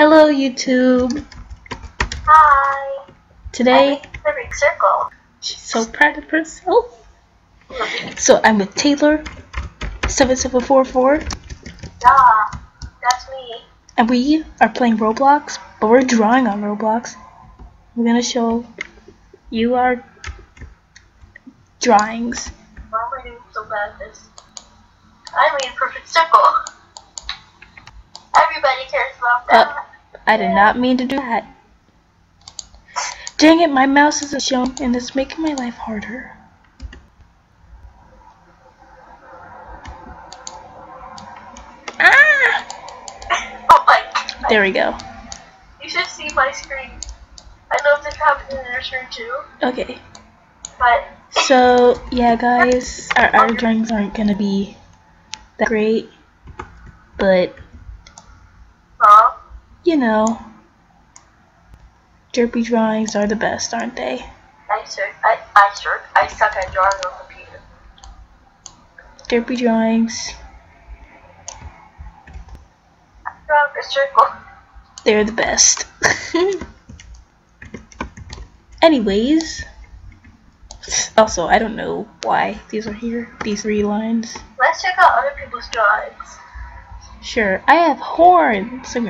Hello, YouTube. Hi. Today, The big circle. she's so proud of herself. So I'm with Taylor, seven seven four four, Yeah, that's me. and we are playing Roblox, but we're drawing on Roblox. We're gonna show you our drawings. Why am I doing so bad at this? I made a perfect circle. Everybody cares about that. Uh, I did not mean to do that. Dang it, my mouse is a showing, and it's making my life harder. Ah! oh my god. There we go. You should see my screen. I know this happens in your screen too, Okay. but So, yeah, guys, our, our drawings aren't gonna be that great, but? You know, derpy drawings are the best, aren't they? I suck. I I suck. I suck at drawing on computer. Derpy drawings, I draw a circle. they're the best. Anyways, also, I don't know why these are here, these three lines. Let's check out other people's drawings. Sure, I have horns, I'm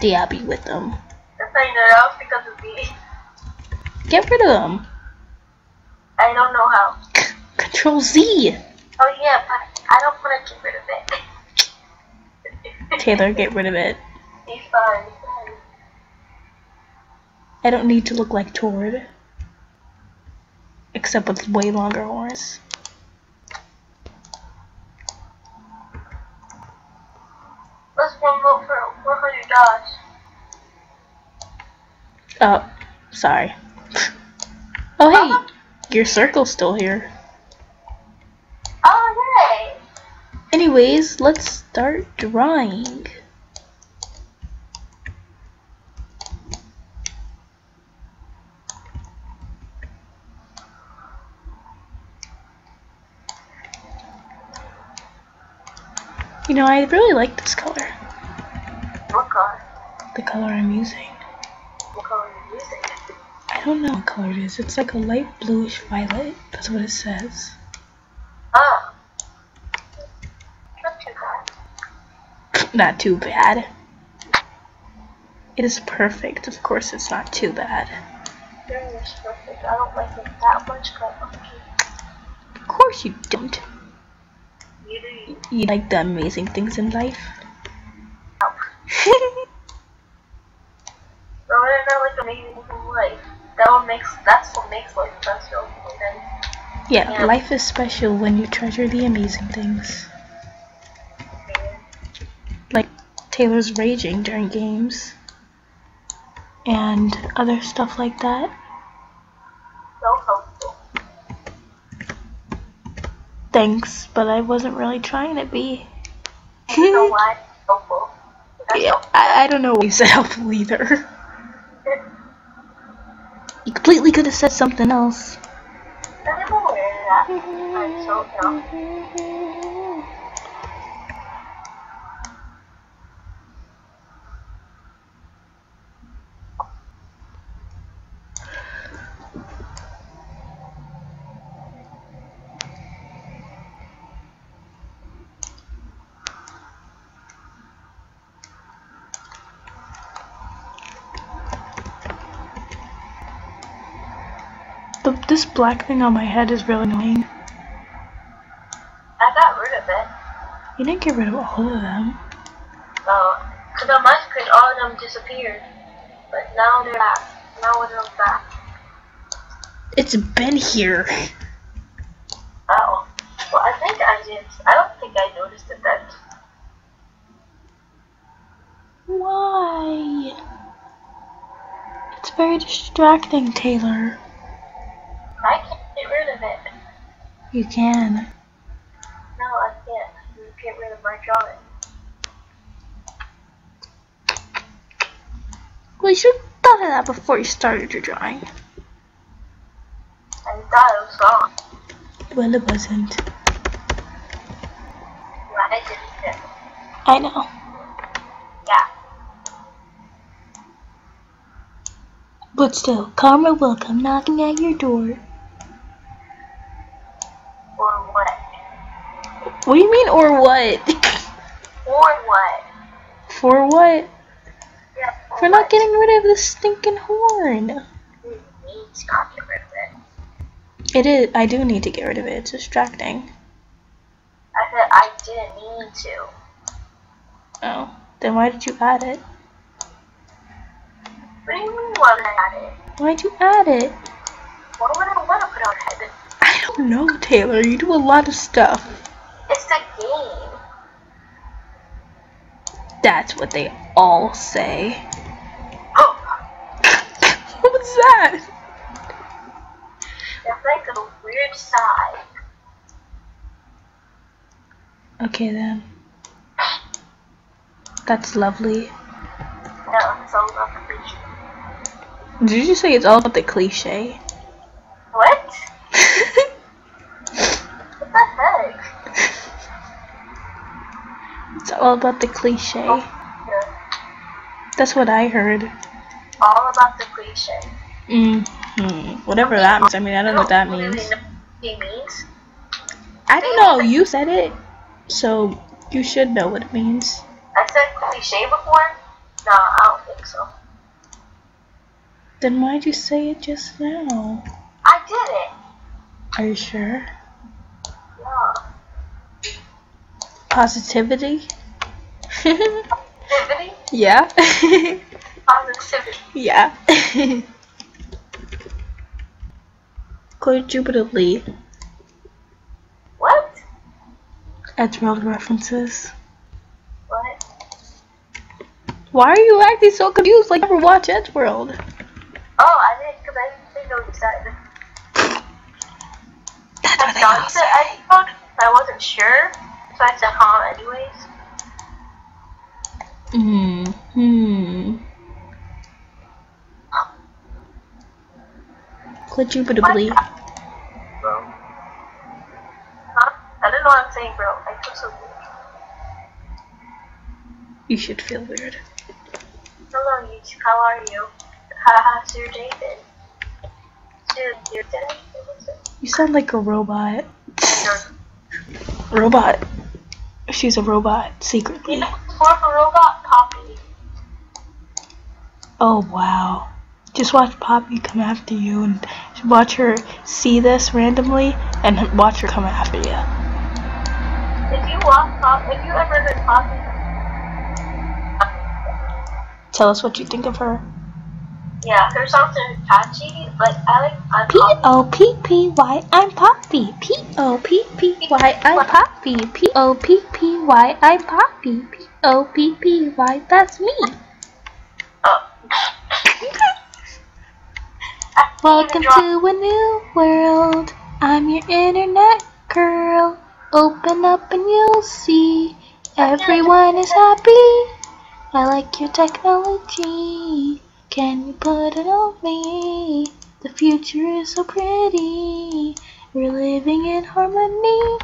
gonna stab you with them. If I know that was because of me. Get rid of them. I don't know how. Control Z. Oh yeah, but I don't want to get rid of it. Taylor, get rid of it. He's he's fine. I don't need to look like Tord. Except with way longer horns. One vote for 100 dollars. Oh, sorry. Oh hey, your circle's still here. Oh yay! Anyways, let's start drawing. You know, I really like this color. The color I'm using. What color are you using? I don't know what color it is. It's like a light bluish violet. That's what it says. Oh. Not too bad. Not too bad. It is perfect. Of course, it's not too bad. Yours is perfect. I don't like it that much, but okay. Of course, you don't. You do you. You like the amazing things in life. No, I don't like amazing in life. That one makes, that's what makes life special. And yeah, Yeah. life is special when you treasure the amazing things. Like Taylor's raging during games. And other stuff like that. so helpful. Thanks, but I wasn't really trying to be. You know why? Helpful. Yeah, helpful. I, I don't know why you said helpful either. You completely could have said something else. I'm aware of that. I'm so dumb. The, this black thing on my head is really annoying. I got rid of it. You didn't get rid of all of them. Oh, because on my screen, all of them disappeared. But now they're back. Now them back. It's been here. Oh. Well, I think I did. I don't think I noticed it then. Why? It's very distracting, Taylor. You can. No, I can't. You get rid of my drawing. Well, you should have thought of that before you started your drawing. I thought it was wrong. Well, it wasn't. I didn't. I know. Yeah. But still, karma will come knocking at your door. Or what? What do you mean, or what? Or what? For what? Yeah. For not getting rid of the stinking horn. You need to not get rid of it. It is. I do need to get rid of it. It's distracting. I said I didn't mean to. Oh. Then why did you add it? What do you mean why would I add it? Why'd you add it? What would I want to put on head? I don't know, Taylor. You do a lot of stuff. It's the game. That's what they all say. Oh, what was that? it's like a weird sigh. Okay then. That's lovely. No, it's all about the cliche. Did you say it's all about the cliche? What? What the heck? It's all about the cliche. Yeah. That's what I heard. All about the cliche. Mm-hmm. Whatever that means. I mean, I don't know what that means. it means. I don't know. You said it, so you should know what it means. I said cliche before? No, I don't think so. Then why'd you say it just now? I did it. Are you sure? Yeah. Positivity? Positivity? yeah. Positivity. yeah. Lee. What? Eddsworld references. What? Why are you acting so confused like you never watch Eddsworld? Oh, I didn't, because I didn't think it was that. That's I what they thought all you say. said I I wasn't sure. So I said, huh, anyways. Hmm. Hmm. Clear Jupiter What? Lee. Bro. Huh? I don't know what I'm saying, bro. I feel so weird. You should feel weird. Hello, YouTube. How are you? How's your day been? Dude, your day? You sound like a robot. Robot. She's a robot secretly. more of a robot copy. Oh wow. Just watch Poppy come after you and watch her see this randomly and watch her come after you. If you watch Pop, if you ever heard Poppy, Tell us what you think of her. Yeah, her songs are catchy. Like I like I'm P O P P Y I'm Poppy. P O P P Y I'm Poppy. P O P P Y I'm Poppy. P O P P Y that's me. Oh. Welcome to a new world. I'm your internet girl. Open up and you'll see everyone is happy. I like your technology. Can you put it on me? The future is so pretty. We're living in harmony.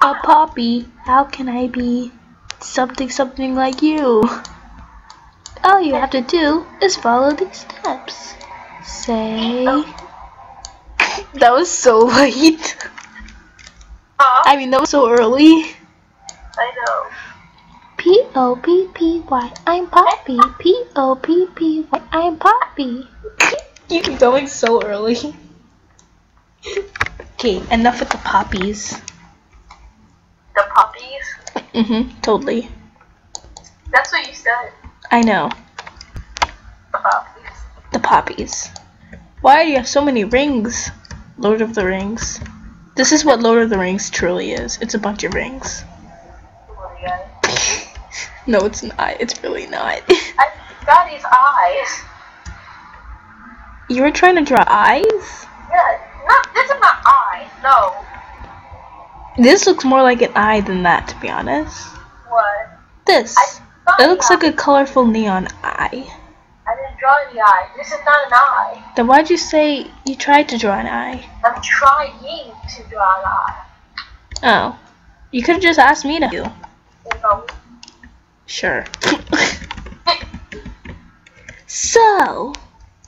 A poppy, how can I be something something like you? All you have to do is follow these steps. Say. That was so late. I mean, that was so early. I know. P O P P Y, I'm Poppy. P O P P Y, I'm Poppy. You keep going so early. Okay, enough with the poppies. The puppies. Mhm, totally. That's what you said. I know. The poppies. The poppies. Why do you have so many rings? Lord of the Rings. This is what Lord of the Rings truly is. It's a bunch of rings. No, it's not. It's really not. I got his eyes. you were trying to draw eyes? Yeah, not this is not eyes. No. This looks more like an eye than that, to be honest. What? This. It looks like a colorful neon eye. I didn't draw any eye. This is not an eye. Then why'd you say you tried to draw an eye? I'm trying to draw an eye. Oh. You could have just asked me to. You know. Sure. so,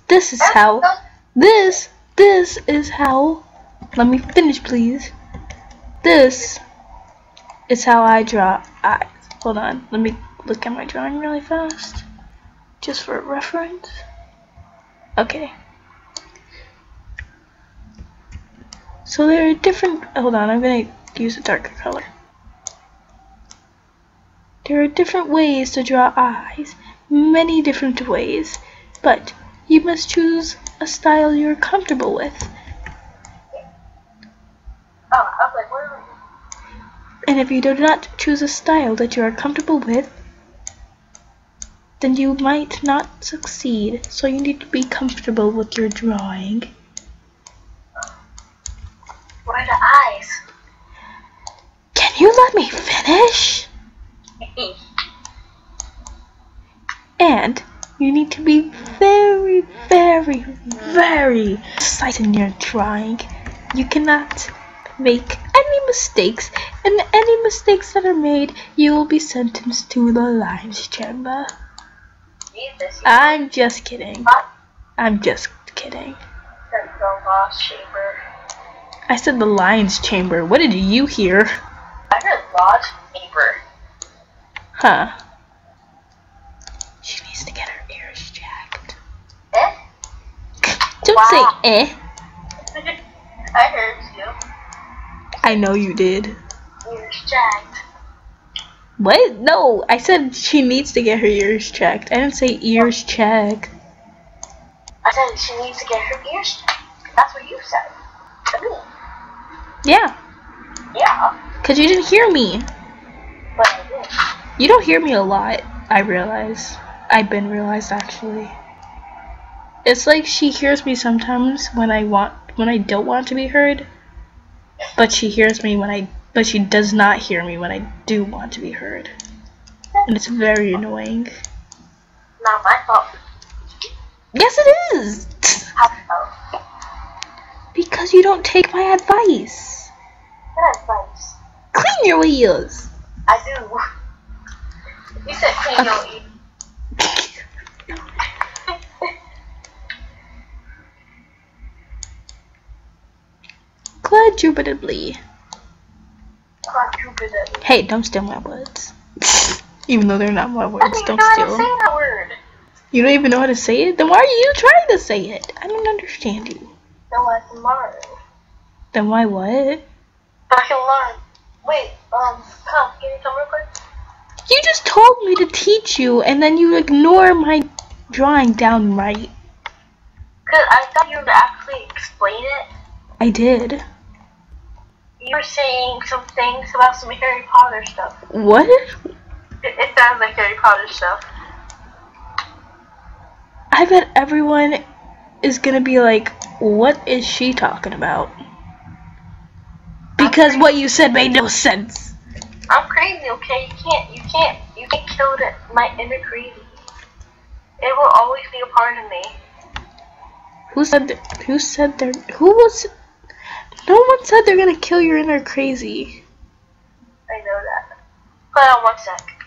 This is how. This. This is how. Let me finish, please. This is how I draw eyes. Hold on. Let me look at my drawing really fast. Just for reference. Okay. So there are different. Hold on. I'm gonna use a darker color. There are different ways to draw eyes, many different ways, but you must choose a style you're comfortable with. Oh, I was like, where are we? And if you do not choose a style that you are comfortable with, then you might not succeed. So you need to be comfortable with your drawing. Where are the eyes? Can you let me finish? And you need to be very, very, very precise in your drawing. You cannot make any mistakes, and any mistakes that are made, you will be sentenced to the lion's chamber. I'm just kidding. I'm just kidding. the lost chamber. I said the lion's chamber. What did you hear? I heard lost chamber. Huh. She needs to get her ears jacked. Eh? Don't Wow. say eh. I heard you. I know you did. Ears jacked. What? No, I said she needs to get her ears checked. I didn't say ears checked. I said she needs to get her ears checked. That's what you said. To me. Yeah, Yeah, because you didn't hear me. but I did. You don't hear me a lot, I realize. I've been realized actually. It's like she hears me sometimes when I want when I don't want to be heard, but she hears me when I but she does not hear me when I do want to be heard. And it's very annoying. Not my fault. Yes it is. Because you don't take my advice. Good advice. Clean your wheels. I do. You said clean. Quadrubitably. Quadruple. Hey, don't steal my words. even though they're not my words, don't don't know how to steal say them. that word. You don't even know how to say it? Then why are you trying to say it? I don't understand you. I can learn. Then why what? I can learn. Wait, um, come, can you come real quick? You just told me to teach you and then you ignore my drawing downright. Cause I thought you would actually explain it. I did. You were saying some things about some Harry Potter stuff. What? It, it sounds like Harry Potter stuff. I bet everyone is gonna be like, what is she talking about? Because what you said made no sense. I'm crazy, okay? You can't, you can't, you can't kill the, my inner crazy. It will always be a part of me. Who said that? Who said they're? Who was? No one said they're gonna kill your inner crazy. I know that. Hold on one sec.